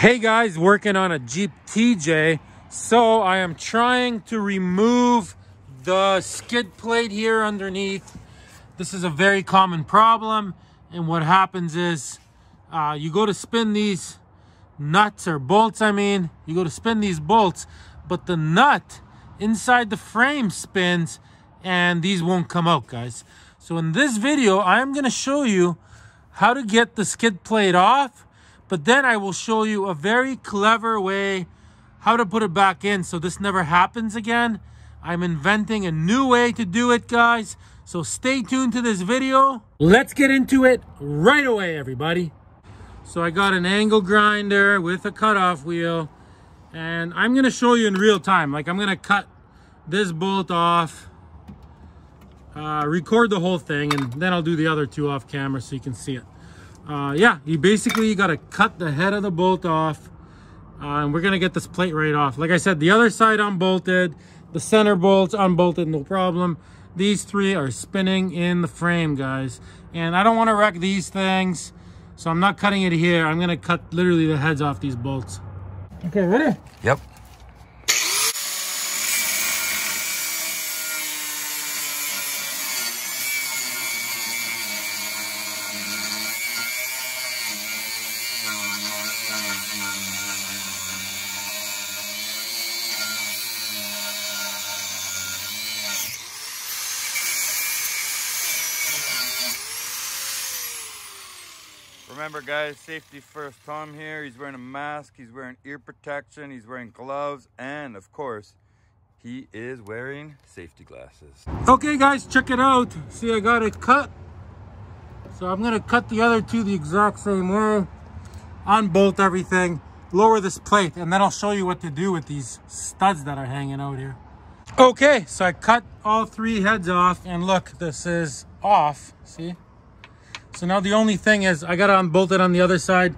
Hey guys, working on a Jeep TJ. So I am trying to remove the skid plate here underneath. This is a very common problem. And what happens is uh, you go to spin these nuts or bolts, I mean, you go to spin these bolts, but the nut inside the frame spins and these won't come out, guys. So in this video, I'm gonna show you how to get the skid plate off, but then I will show you a very clever way how to put it back in so this never happens again. I'm inventing a new way to do it, guys. So stay tuned to this video. Let's get into it right away, everybody. So I got an angle grinder with a cutoff wheel and I'm gonna show you in real time. Like I'm gonna cut this bolt off, uh, record the whole thing, and then I'll do the other two off camera so you can see it. Uh, yeah, you basically you gotta cut the head of the bolt off uh, and we're gonna get this plate right off. Like I said, the other side unbolted, the center bolts unbolted, no problem. These three are spinning in the frame, guys. And I don't wanna wreck these things, so I'm not cutting it here. I'm gonna cut literally the heads off these bolts. Okay, ready? Yep. Remember guys, safety first. Tom here, he's wearing a mask, he's wearing ear protection, he's wearing gloves, and of course, he is wearing safety glasses. Okay guys, check it out. See, I got it cut. So I'm gonna cut the other two the exact same way. Unbolt everything, lower this plate, and then I'll show you what to do with these studs that are hanging out here. Okay, so I cut all three heads off, and look, this is off, see? So now the only thing is I got to unbolt it on the other side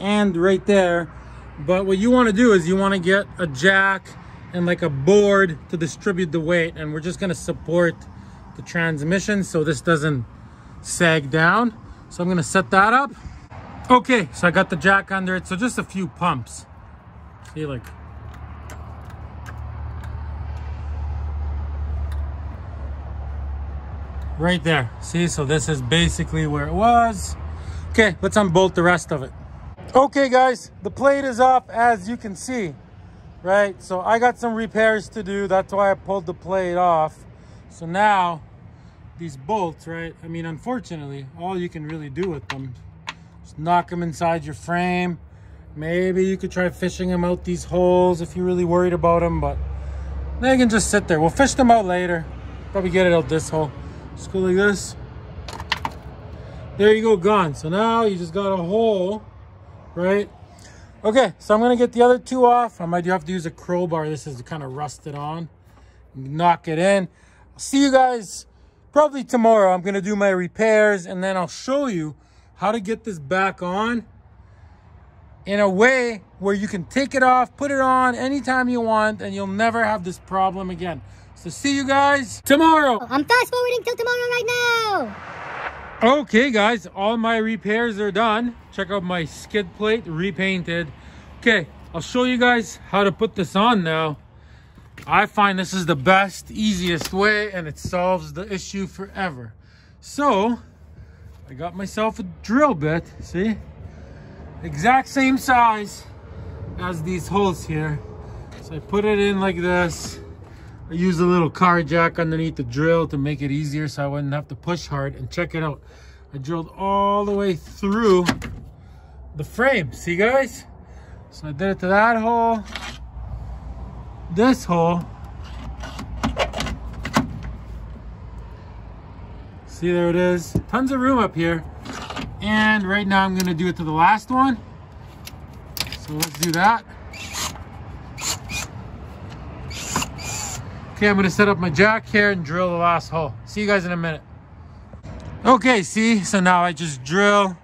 and right there. But what you want to do is you want to get a jack and like a board to distribute the weight. And we're just going to support the transmission so this doesn't sag down. So I'm going to set that up. Okay, so I got the jack under it. So just a few pumps. See, like right there. See so this is basically where it was. Okay let's unbolt the rest of it. Okay guys the plate is off as you can see right? So i got some repairs to do. That's why i pulled the plate off. So now these bolts right? I mean unfortunately all you can really do with them is knock them inside your frame maybe you could try fishing them out these holes if you're really worried about them but they can just sit there we'll fish them out later probably get it out this hole just go like this. There you go, gone. So now you just got a hole, right? Okay, so I'm gonna get the other two off. I might have to use a crowbar. This is kind of rusted on. Knock it in. I'll see you guys probably tomorrow. I'm gonna do my repairs and then I'll show you how to get this back on in a way where you can take it off, put it on anytime you want, and you'll never have this problem again. So see you guys tomorrow. Oh, I'm fast forwarding till tomorrow right now. Okay, guys, all my repairs are done. Check out my skid plate repainted. Okay, I'll show you guys how to put this on now. I find this is the best, easiest way, and it solves the issue forever. So, I got myself a drill bit, see? Exact same size as these holes here. So I put it in like this. I used a little car jack underneath the drill to make it easier so I wouldn't have to push hard. And check it out. I drilled all the way through the frame. See, guys? So I did it to that hole, this hole. See, there it is. Tons of room up here. And right now I'm to do it to the last one. So let's do that. Okay, I'm gonna set up my jack here and drill the last hole. See you guys in a minute. Okay, see, so now I just drill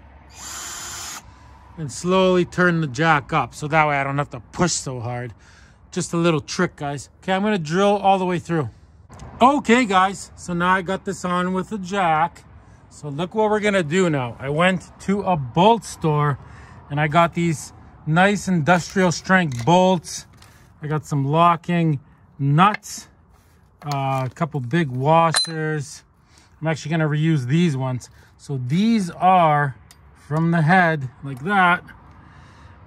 and slowly turn the jack up. So that way I don't have to push so hard. Just a little trick, guys. Okay, I'm gonna drill all the way through. Okay, guys, so now I got this on with the jack. So look what we're gonna do now. I went to a bolt store and I got these nice industrial strength bolts. I got some locking nuts, uh, a couple big washers. I'm actually gonna reuse these ones. So these are from the head like that.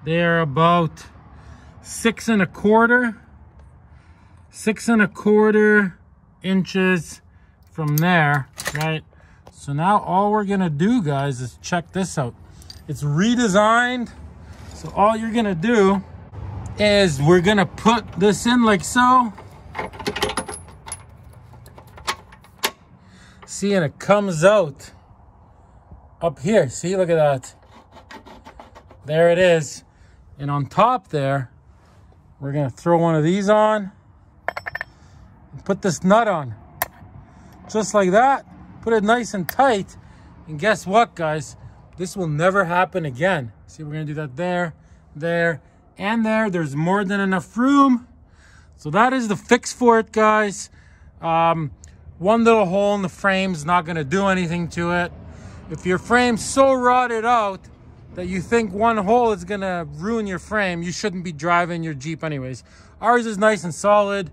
They're about six and a quarter, six and a quarter inches from there, right? So now all we're gonna do, guys, is check this out. It's redesigned. So all you're gonna do is we're gonna put this in like so. See, and it comes out up here. See, look at that. There it is. And on top there, we're gonna throw one of these on put this nut on. Just like that. Put it nice and tight. And guess what, guys? This will never happen again. See, we're gonna do that there, there, and there. There's more than enough room. So that is the fix for it, guys. Um, one little hole in the frame is not gonna do anything to it. If your frame's so rotted out that you think one hole is gonna ruin your frame, you shouldn't be driving your Jeep anyways. Ours is nice and solid.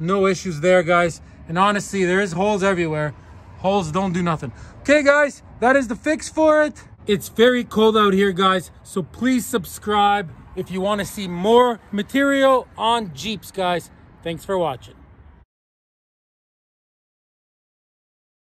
No issues there, guys. And honestly, there is holes everywhere. Holes don't do nothing. Okay, guys, that is the fix for it. It's very cold out here, guys. So please subscribe if you want to see more material on Jeeps, guys. Thanks for watching.